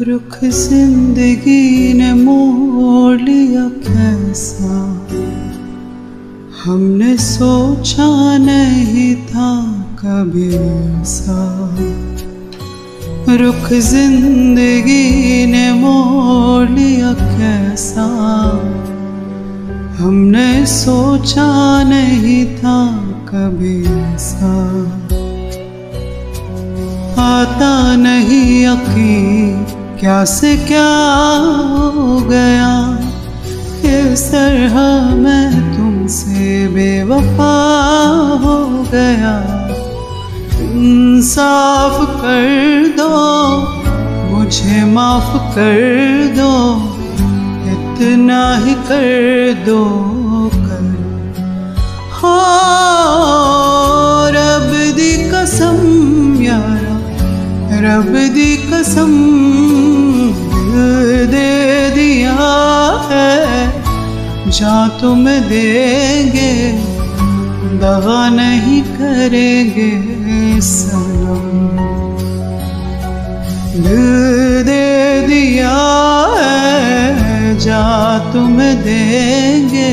रुख ज़िंदगी ने मोड़ लिया कैसा? हमने सोचा नहीं था कभी ऐसा। रुख ज़िंदगी ने मोड़ लिया कैसा? हमने सोचा नहीं था कभी ऐसा। आता नहीं यकीन क्या से क्या हो गया? इस तरह मैं तुमसे बेवफा हो गया। इंसाफ कर दो, मुझे माफ़ कर दो, इतना ही कर दो कर हो, रब दी कसम यारा, रब दी कसम जा तुम देंगे दगा नहीं करेंगे सनम। दे दिया है, जा तुम देंगे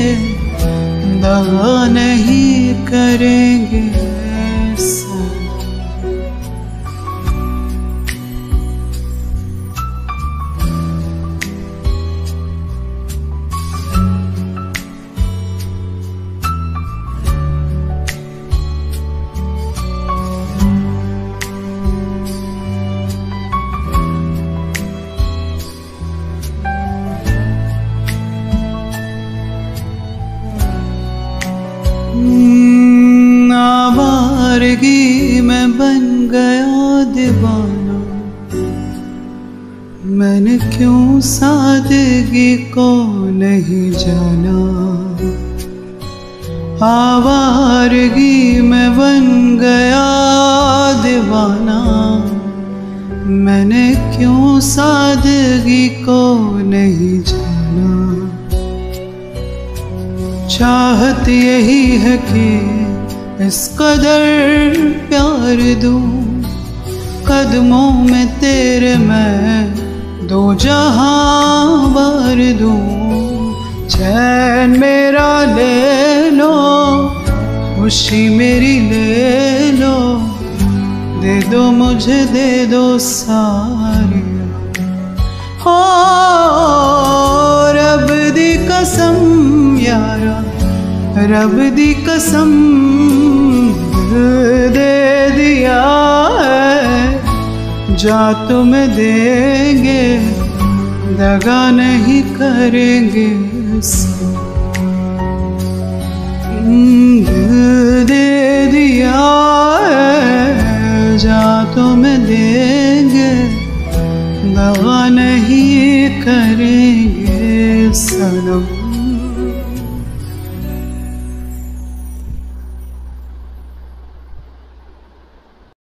दगा नहीं करेंगे। क्यों सादगी को नहीं जाना? आवारगी में बन गया दीवाना। मैंने क्यों सादगी को नहीं जाना? चाहत यही है कि इस कदर प्यार दूँ। कदमों में तेरे मैं दो जहाँ भर दूँ, चैन मेरा ले लो, खुशी मेरी ले लो। दे दो मुझे, दे दो सारी। हो, रब दी कसम यारा, रब दी कसम दे दिया। जा तुम देंगे, दगा नहीं करेंगे दे दिया जा तुम देंगे, दगा नहीं करेंगे, सनम।